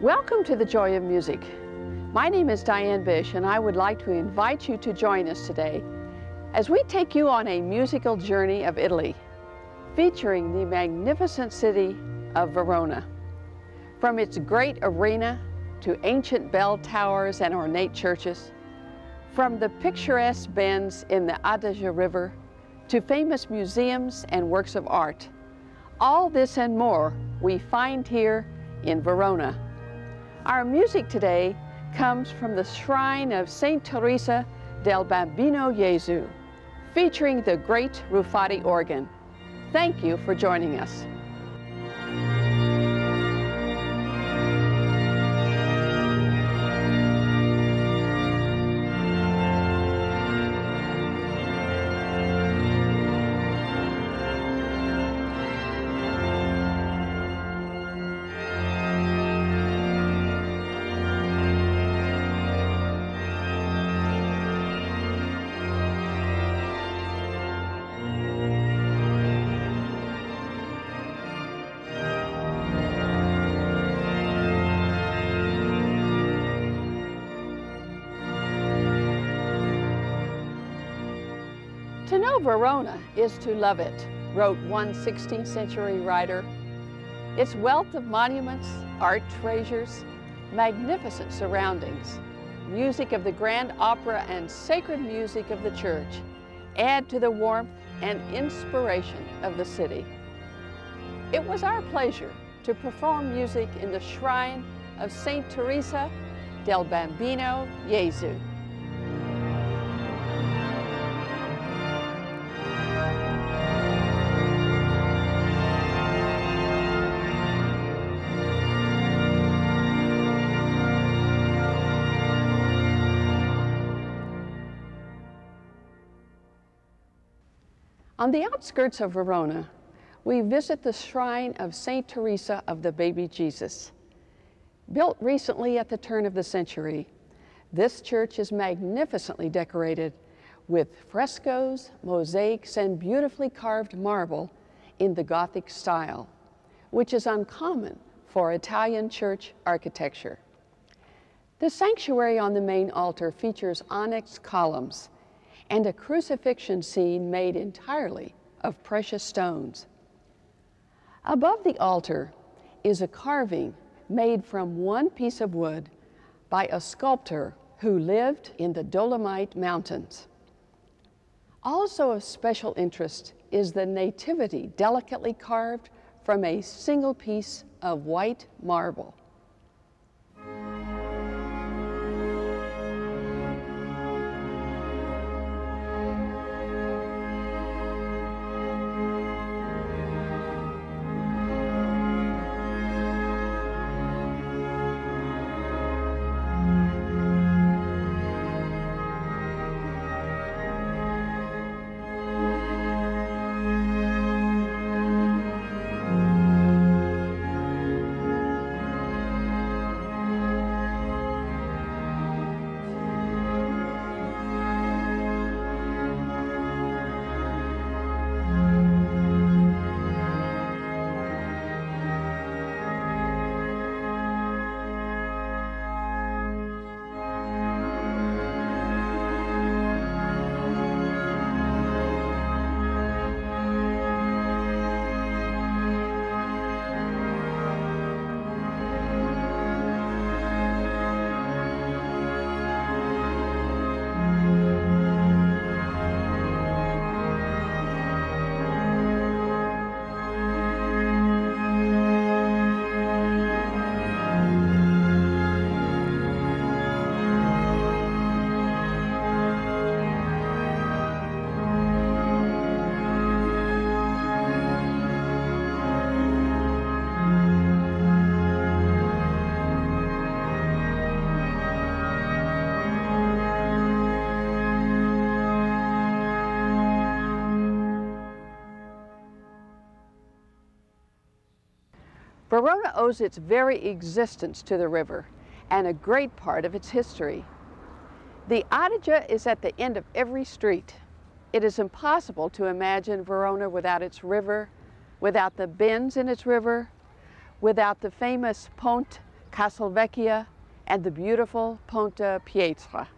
Welcome to the Joy of Music. My name is Diane Bish and I would like to invite you to join us today as we take you on a musical journey of Italy featuring the magnificent city of Verona. From its great arena to ancient bell towers and ornate churches, from the picturesque bends in the Adige River to famous museums and works of art, all this and more we find here in Verona. Our music today comes from the shrine of St. Teresa del Bambino Gesù, featuring the great Ruffatti organ. Thank you for joining us. Know Verona is to love it, wrote one 16th century writer. Its wealth of monuments, art treasures, magnificent surroundings, music of the grand opera and sacred music of the church add to the warmth and inspiration of the city. It was our pleasure to perform music in the shrine of St. Teresa del Bambino Gesù. On the outskirts of Verona, we visit the shrine of St. Teresa of the Baby Jesus. Built recently at the turn of the century, this church is magnificently decorated with frescoes, mosaics, and beautifully carved marble in the Gothic style, which is uncommon for Italian church architecture. The sanctuary on the main altar features onyx columns and a crucifixion scene made entirely of precious stones. Above the altar is a carving made from one piece of wood by a sculptor who lived in the Dolomite Mountains. Also of special interest is the Nativity delicately carved from a single piece of white marble. Verona owes its very existence to the river and a great part of its history. The Adige is at the end of every street. It is impossible to imagine Verona without its river, without the bends in its river, without the famous Ponte Castelvecchia and the beautiful Ponte Pietra.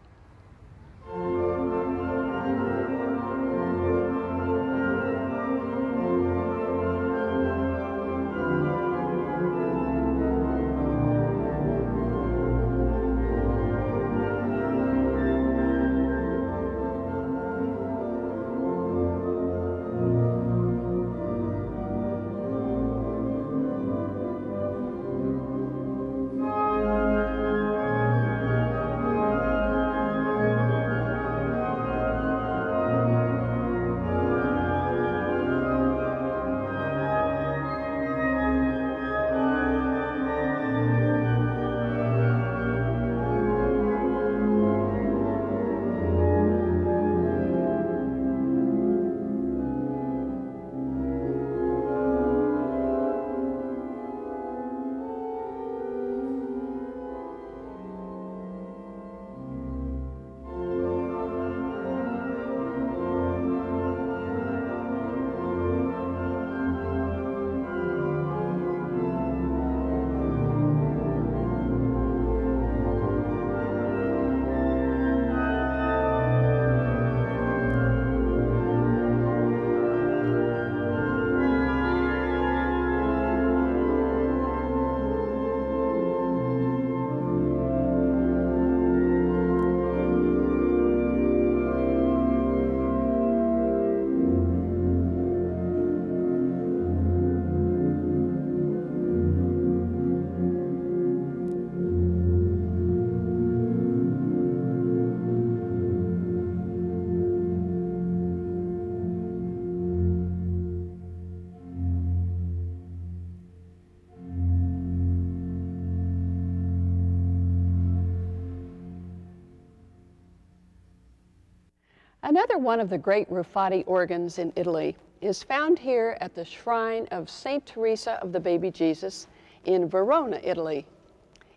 Another one of the great Ruffatti organs in Italy is found here at the shrine of St. Teresa of the Baby Jesus in Verona, Italy.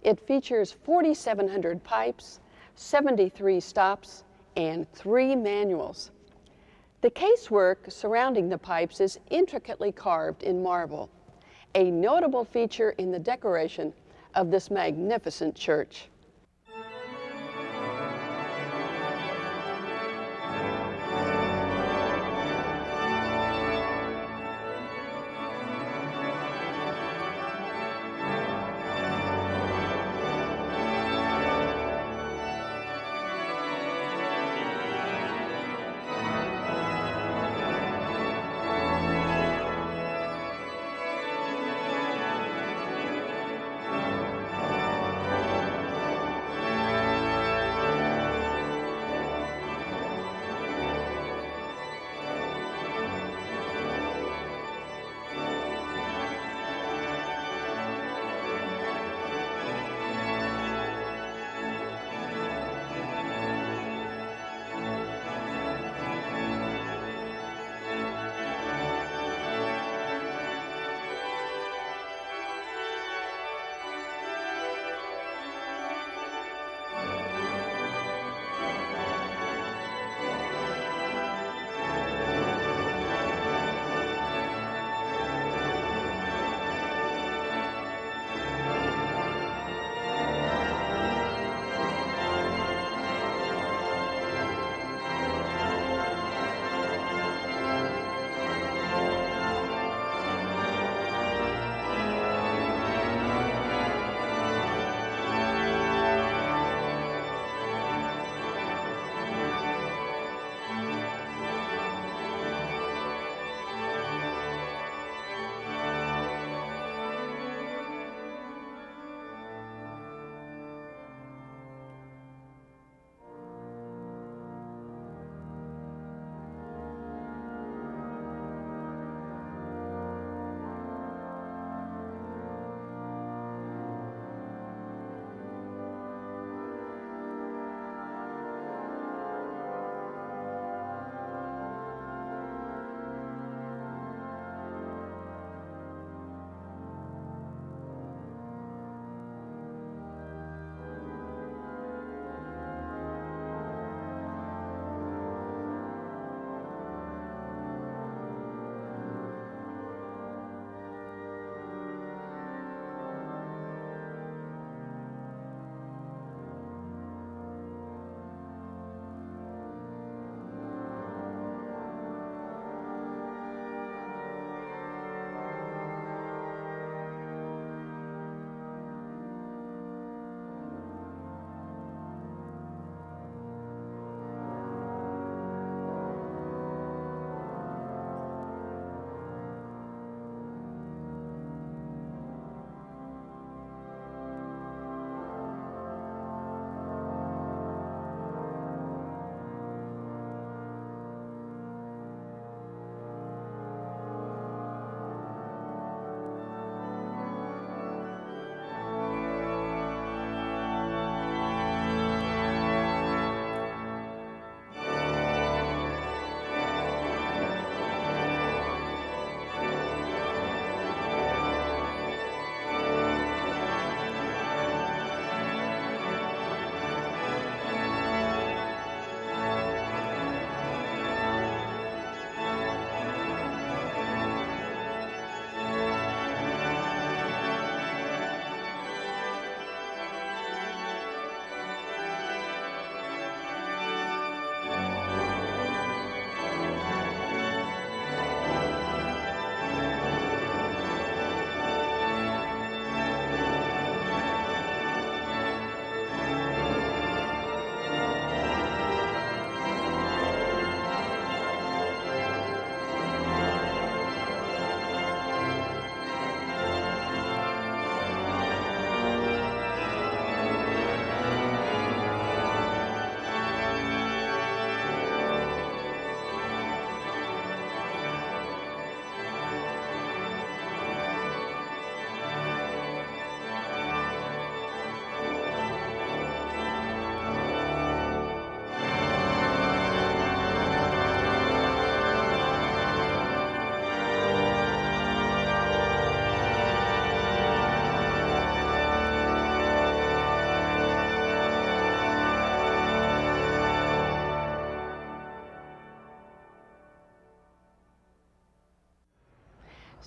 It features 4,700 pipes, 73 stops, and three manuals. The casework surrounding the pipes is intricately carved in marble, a notable feature in the decoration of this magnificent church.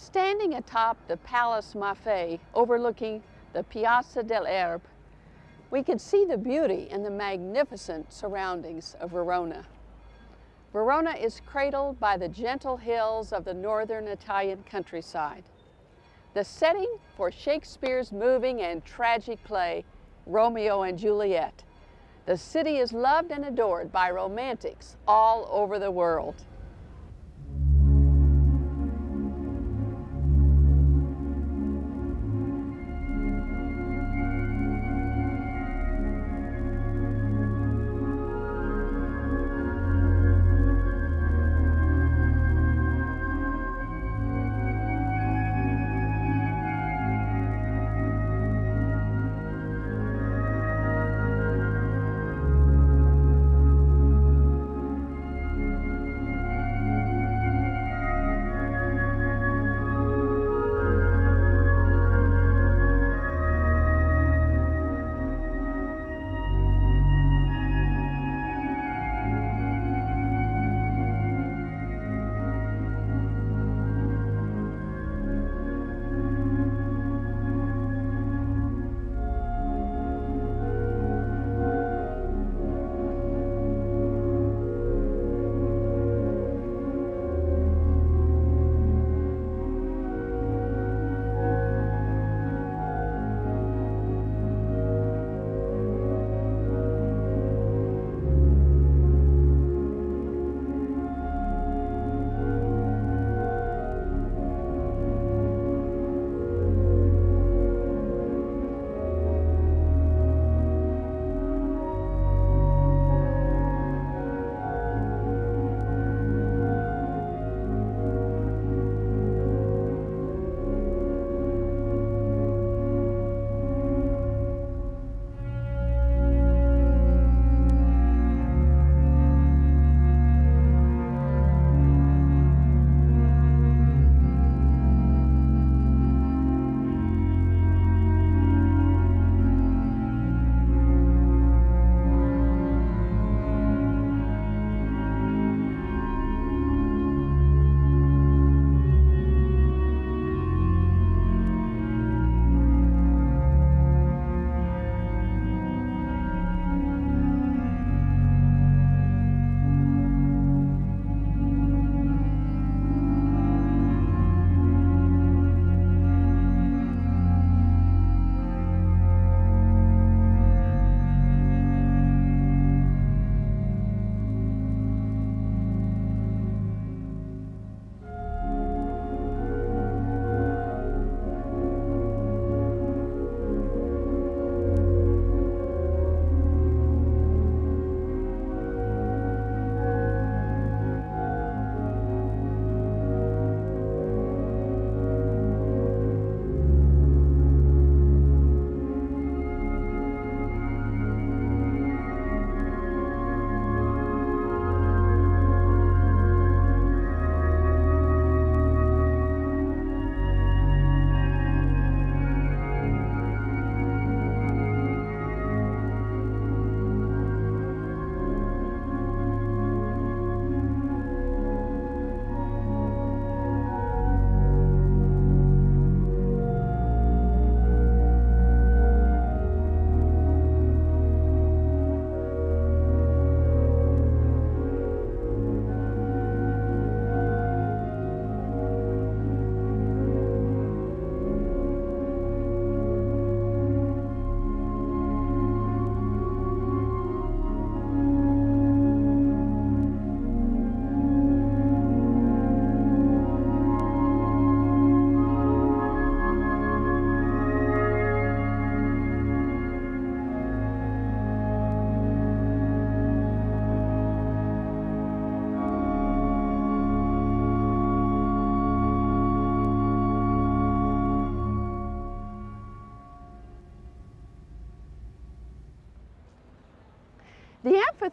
Standing atop the Palace Maffei overlooking the Piazza del Erbe, we could see the beauty and the magnificent surroundings of Verona. Verona is cradled by the gentle hills of the northern Italian countryside. The setting for Shakespeare's moving and tragic play, Romeo and Juliet. The city is loved and adored by romantics all over the world.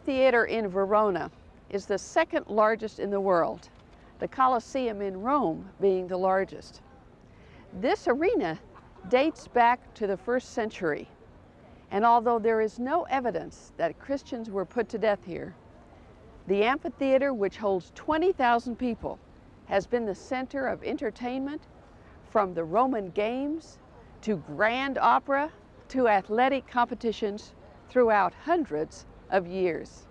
The amphitheater in Verona is the second largest in the world, the Colosseum in Rome being the largest. This arena dates back to the first century, and although there is no evidence that Christians were put to death here, the amphitheater, which holds 20,000 people, has been the center of entertainment from the Roman Games to grand opera to athletic competitions throughout hundreds of years.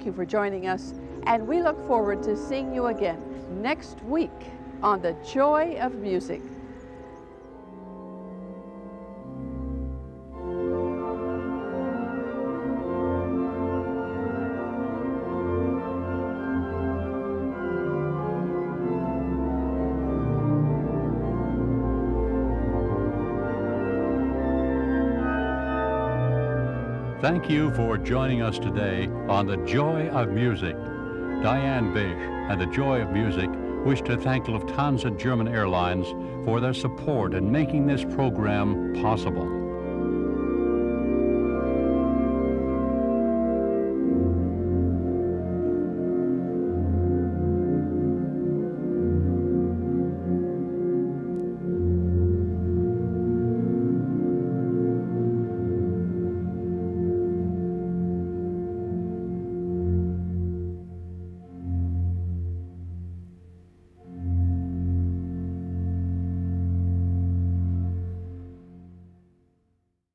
Thank you for joining us, and we look forward to seeing you again next week on The Joy of Music. Thank you for joining us today on The Joy of Music. Diane Bish and The Joy of Music wish to thank Lufthansa German Airlines for their support in making this program possible.